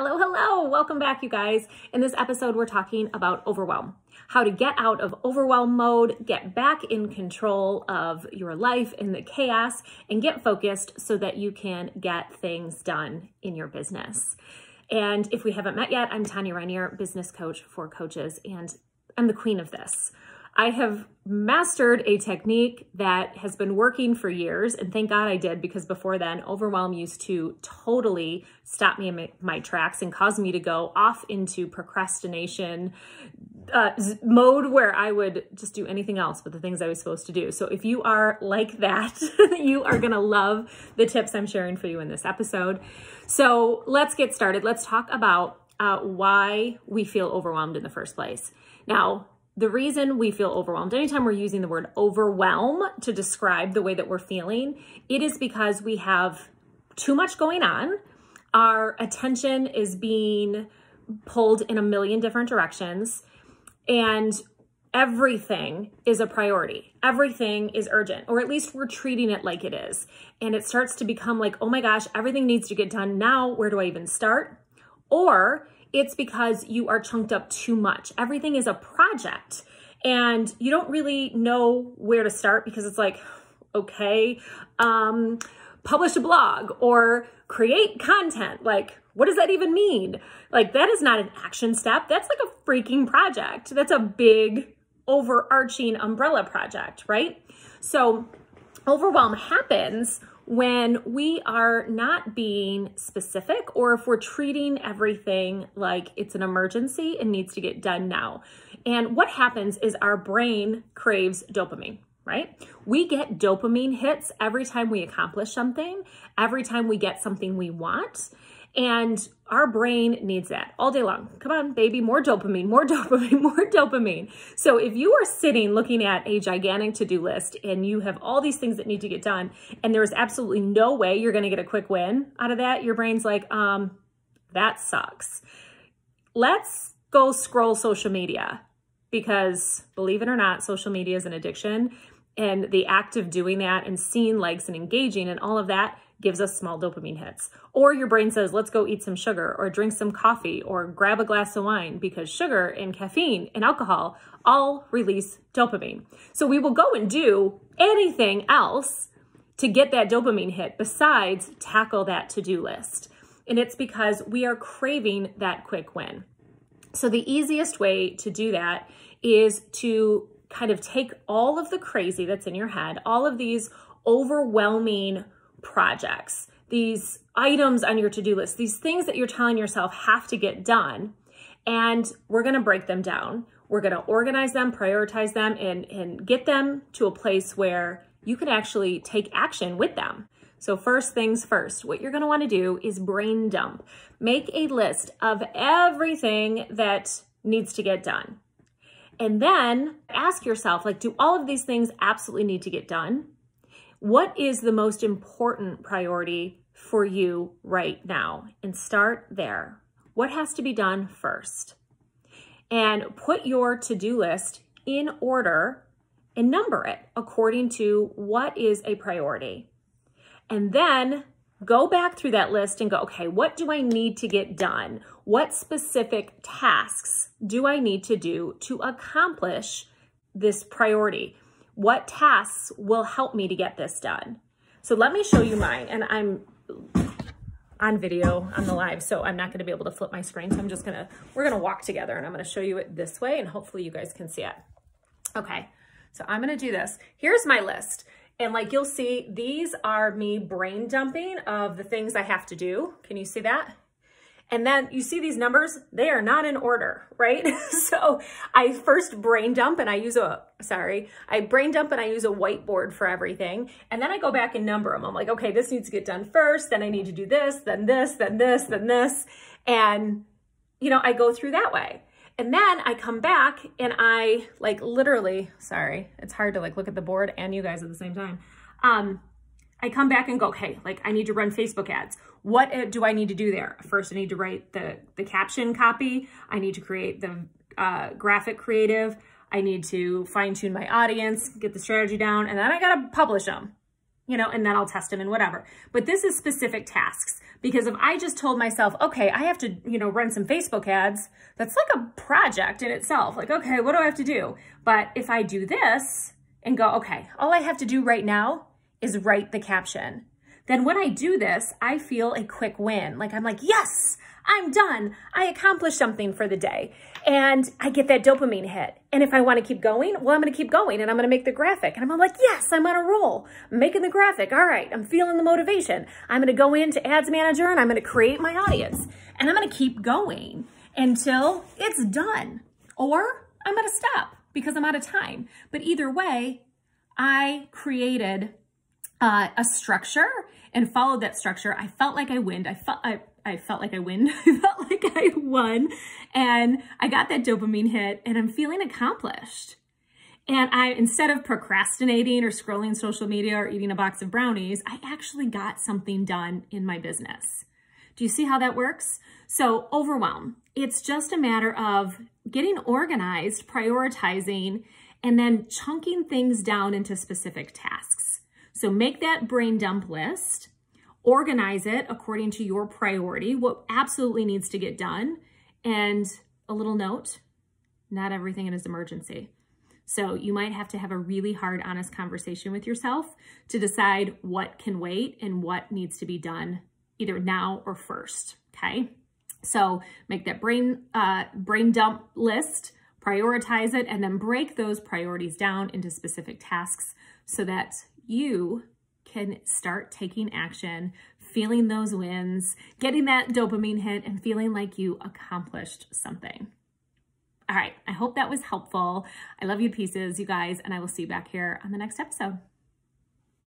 Hello, hello. Welcome back, you guys. In this episode, we're talking about overwhelm. How to get out of overwhelm mode, get back in control of your life in the chaos, and get focused so that you can get things done in your business. And if we haven't met yet, I'm Tonya Rineer, business coach for coaches, and I'm the queen of this. I have mastered a technique that has been working for years, and thank God I did because before then, overwhelm used to totally stop me in my, tracks and cause me to go off into procrastination uh, mode where I would just do anything else but the things I was supposed to do. So if you are like that, you are gonna love the tips I'm sharing for you in this episode. So let's get started. Let's talk about uh, why we feel overwhelmed in the first place. Now, the reason we feel overwhelmed, anytime we're using the word overwhelm to describe the way that we're feeling, it is because we have too much going on. Our attention is being pulled in a million different directions and everything is a priority. Everything is urgent, or at least we're treating it like it is. And it starts to become like, oh my gosh, everything needs to get done now. Where do I even start? Or it's because you are chunked up too much. Everything is a project and you don't really know where to start because it's like, okay, um, publish a blog or create content. Like, what does that even mean? Like, that is not an action step. That's like a freaking project. That's a big overarching umbrella project, right? So overwhelm happens when we are not being specific or if we're treating everything like it's an emergency and needs to get done now. And what happens is our brain craves dopamine, right? We get dopamine hits every time we accomplish something, every time we get something we want. And our brain needs that all day long. Come on, baby, more dopamine, more dopamine, more dopamine. So if you are sitting looking at a gigantic to-do list and you have all these things that need to get done and there's absolutely no way you're going to get a quick win out of that, your brain's like, um, that sucks. Let's go scroll social media because believe it or not, social media is an addiction and the act of doing that and seeing likes and engaging and all of that gives us small dopamine hits. Or your brain says, let's go eat some sugar or drink some coffee or grab a glass of wine because sugar and caffeine and alcohol all release dopamine. So we will go and do anything else to get that dopamine hit besides tackle that to-do list. And it's because we are craving that quick win. So the easiest way to do that is to kind of take all of the crazy that's in your head, all of these overwhelming projects, these items on your to-do list, these things that you're telling yourself have to get done. And we're going to break them down. We're going to organize them, prioritize them, and, and get them to a place where you can actually take action with them. So first things first, what you're going to want to do is brain dump. Make a list of everything that needs to get done. And then ask yourself, like, do all of these things absolutely need to get done? What is the most important priority for you right now? And start there. What has to be done first? And put your to-do list in order and number it according to what is a priority. And then go back through that list and go, okay, what do I need to get done? What specific tasks do I need to do to accomplish this priority? What tasks will help me to get this done. So let me show you mine. And I'm on video on the live, so I'm not gonna be able to flip my screen. So I'm just gonna, we're gonna walk together and I'm gonna show you it this way and hopefully you guys can see it. Okay, so I'm gonna do this. Here's my list. And like you'll see, these are me brain dumping of the things I have to do. Can you see that? And then you see these numbers, they are not in order, right? so I first brain dump and I use a, sorry, I brain dump and I use a whiteboard for everything. And then I go back and number them. I'm like, okay, this needs to get done first. Then I need to do this, then this, then this, then this. And, you know, I go through that way. And then I come back and I like literally, sorry, it's hard to like look at the board and you guys at the same time. Um, I come back and go, okay, like I need to run Facebook ads. What do I need to do there? First, I need to write the, the caption copy. I need to create the uh, graphic creative. I need to fine tune my audience, get the strategy down, and then I got to publish them. you know, and then I'll test them and whatever. But this is specific tasks because if I just told myself, okay, I have to, you know, run some Facebook ads, that's like a project in itself. Like, okay, what do I have to do? But if I do this and go, okay, all I have to do right now is write the caption. Then when I do this, I feel a quick win. Like I'm like, yes, I'm done. I accomplished something for the day. And I get that dopamine hit. And if I want to keep going, well, I'm going to keep going and I'm going to make the graphic. And I'm like, yes, I'm on a roll. I'm making the graphic. All right. I'm feeling the motivation. I'm going to go into ads manager and I'm going to create my audience and I'm going to keep going until it's done or I'm going to stop because I'm out of time. But either way, I created uh, a structure and followed that structure. I felt like I win. I felt I, I felt like I win. I felt like I won. And I got that dopamine hit and I'm feeling accomplished. And I, instead of procrastinating or scrolling social media or eating a box of brownies, I actually got something done in my business. Do you see how that works? So overwhelm, it's just a matter of getting organized, prioritizing, and then chunking things down into specific tasks. So make that brain dump list, organize it according to your priority, what absolutely needs to get done, and a little note, not everything is emergency. So you might have to have a really hard, honest conversation with yourself to decide what can wait and what needs to be done either now or first, okay? So make that brain, uh, brain dump list, prioritize it, and then break those priorities down into specific tasks so that you can start taking action, feeling those wins, getting that dopamine hit, and feeling like you accomplished something. All right, I hope that was helpful. I love you pieces, you guys, and I will see you back here on the next episode.